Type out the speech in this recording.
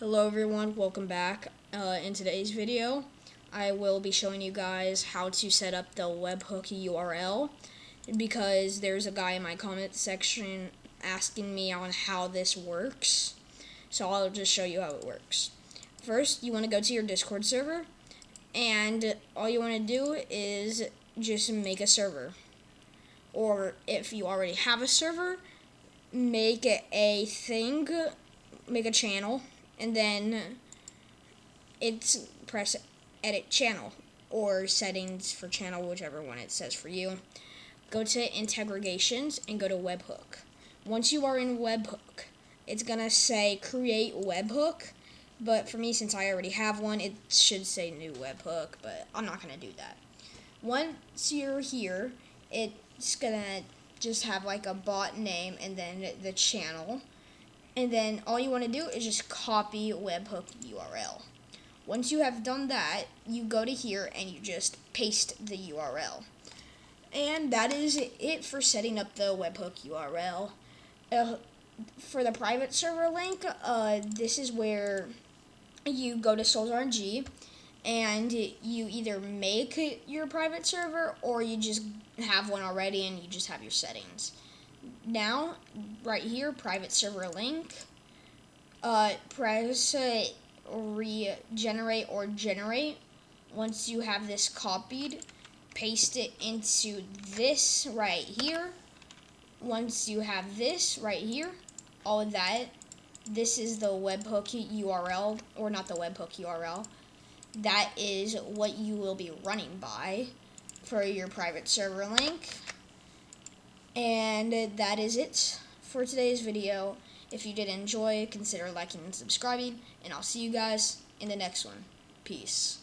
Hello everyone, welcome back. Uh, in today's video, I will be showing you guys how to set up the webhook URL because there's a guy in my comment section asking me on how this works. So I'll just show you how it works. First, you want to go to your Discord server and all you want to do is just make a server. Or if you already have a server, make a thing, make a channel and then it's press edit channel or settings for channel, whichever one it says for you. Go to integrations and go to webhook. Once you are in webhook, it's gonna say create webhook, but for me, since I already have one, it should say new webhook, but I'm not gonna do that. Once you're here, it's gonna just have like a bot name and then the channel and then all you want to do is just copy webhook URL. Once you have done that, you go to here and you just paste the URL. And that is it for setting up the webhook URL. Uh, for the private server link, uh, this is where you go to Sols RNG and you either make your private server or you just have one already and you just have your settings now, right here, private server link, uh, press uh, regenerate or generate. Once you have this copied, paste it into this right here. Once you have this right here, all of that, this is the webhook URL, or not the webhook URL. That is what you will be running by for your private server link. And that is it for today's video. If you did enjoy, consider liking and subscribing, and I'll see you guys in the next one. Peace.